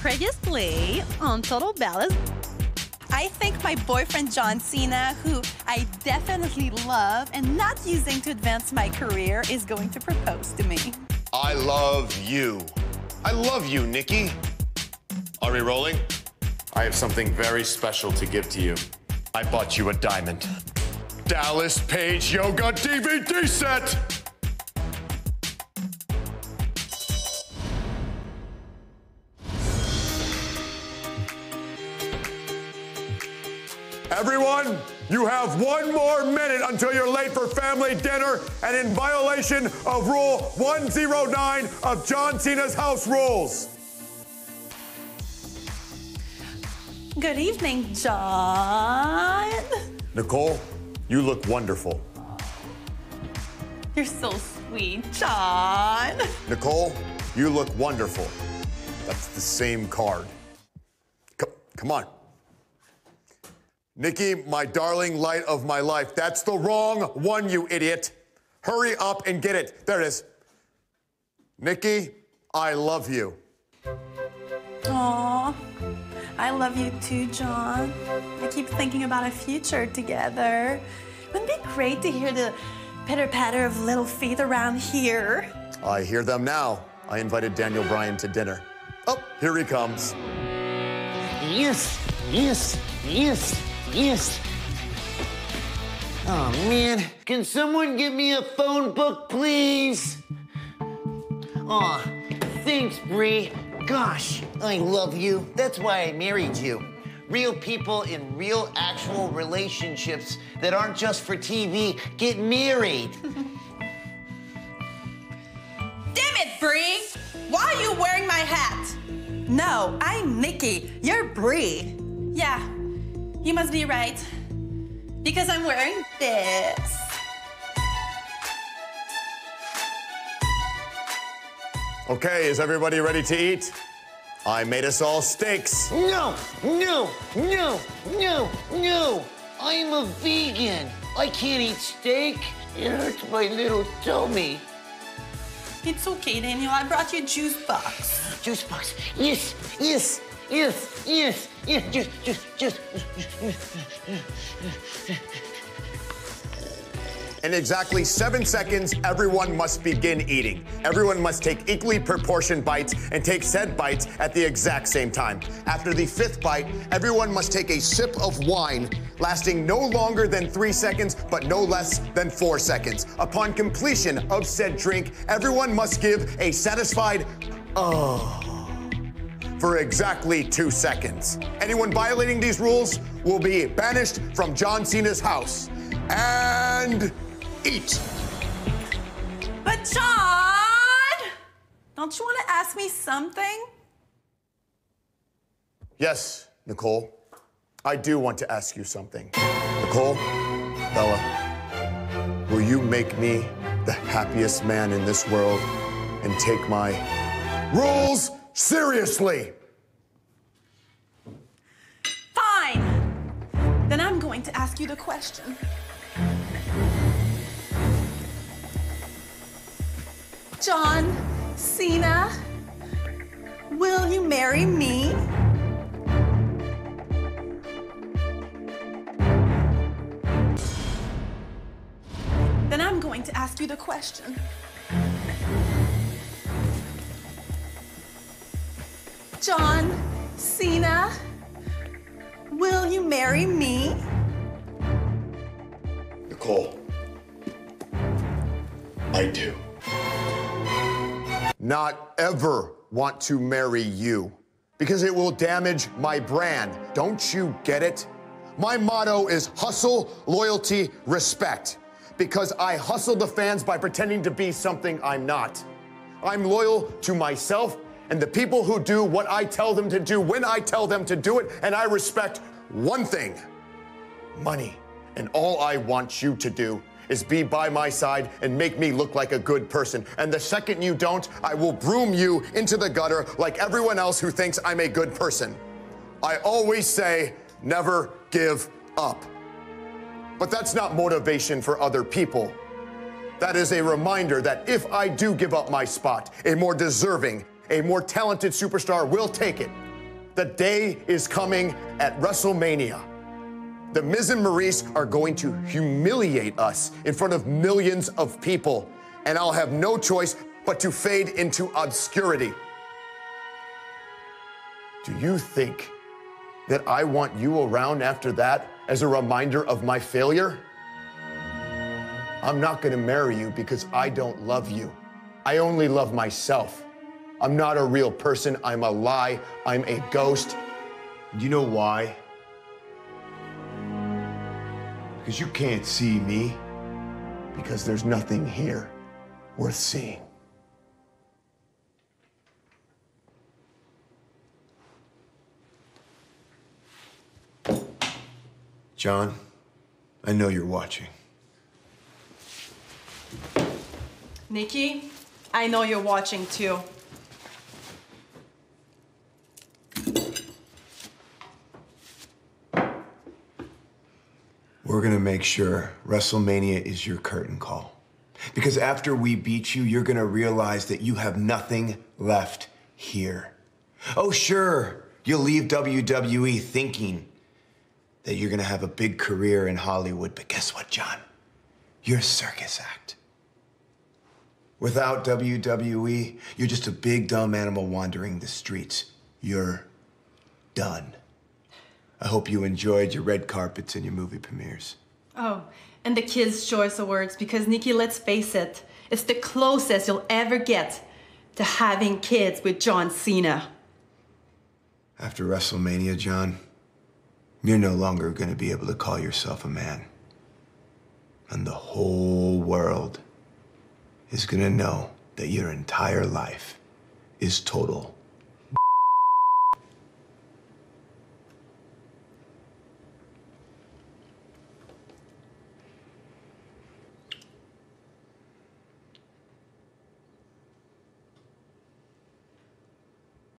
Previously on Total Bellas. I think my boyfriend John Cena, who I definitely love and not using to advance my career, is going to propose to me. I love you. I love you, Nikki. Are we rolling? I have something very special to give to you. I bought you a diamond. Dallas Page Yoga DVD set! Everyone, you have one more minute until you're late for family dinner and in violation of Rule 109 of John Cena's house rules. Good evening, John. Nicole, you look wonderful. You're so sweet, John. Nicole, you look wonderful. That's the same card. C- come on. Nikki, my darling light of my life. That's the wrong one, you idiot. Hurry up and get it. There it is. Nikki, I love you. Aw, I love you too, John. I keep thinking about a future together. Wouldn't it be great to hear the pitter patter of little feet around here? I hear them now. I invited Daniel Bryan to dinner. Oh, here he comes. Yes, yes, yes, yes. Oh man, can someone give me a phone book, please? Aw, thanks, Brie. Gosh, I love you. That's why I married you. Real people in real, actual relationships that aren't just for TV get married. Damn it, Brie! Why are you wearing my hat? No, I'm Nikki. You're Brie. Yeah, you must be right. Because I'm wearing this. Okay, is everybody ready to eat? I made us all steaks. No, no, no, no, no. I'm a vegan. I can't eat steak. It hurts my little tummy. It's okay, Daniel. I brought you a juice box. Juice box. Yes, yes, yes, yes, yes. Just, just, just. In exactly seven seconds, everyone must begin eating. Everyone must take equally proportioned bites and take said bites at the exact same time. After the fifth bite, everyone must take a sip of wine lasting no longer than three seconds, but no less than four seconds. Upon completion of said drink, everyone must give a satisfied, oh, for exactly two seconds. Anyone violating these rules will be banished from John Cena's house. And eat. But, John! Don't you want to ask me something? Yes, Nicole. I do want to ask you something. Nicole, Bella, will you make me the happiest man in this world and take my rules seriously? Fine. Then I'm going to ask you the question. John Cena, will you marry me? Then I'm going to ask you the question. John Cena, will you marry me? Nicole, I do. Not ever want to marry you because it will damage my brand. Don't you get it? My motto is hustle, loyalty, respect. Because I hustle the fans by pretending to be something I'm not. I'm loyal to myself and the people who do what I tell them to do when I tell them to do it, and I respect one thing money. And all I want you to do is be by my side and make me look like a good person. And the second you don't, I will broom you into the gutter like everyone else who thinks I'm a good person. I always say, never give up. But that's not motivation for other people. That is a reminder that if I do give up my spot, a more deserving, a more talented superstar will take it. The day is coming at WrestleMania. The Miz and Maryse are going to humiliate us in front of millions of people, and I'll have no choice but to fade into obscurity. Do you think that I want you around after that as a reminder of my failure? I'm not gonna marry you because I don't love you. I only love myself. I'm not a real person. I'm a lie. I'm a ghost. Do you know why? Because you can't see me. Because there's nothing here worth seeing. John, I know you're watching. Nikki, I know you're watching too. We're gonna make sure WrestleMania is your curtain call. Because after we beat you, you're gonna realize that you have nothing left here. Oh, sure, you'll leave WWE thinking that you're gonna have a big career in Hollywood, but guess what, John? You're a circus act. Without WWE, you're just a big dumb animal wandering the streets. You're done. I hope you enjoyed your red carpets and your movie premieres. Oh, and the Kids' Choice Awards, because Nikki, let's face it, it's the closest you'll ever get to having kids with John Cena. After WrestleMania, John, you're no longer going to be able to call yourself a man. And the whole world is going to know that your entire life is total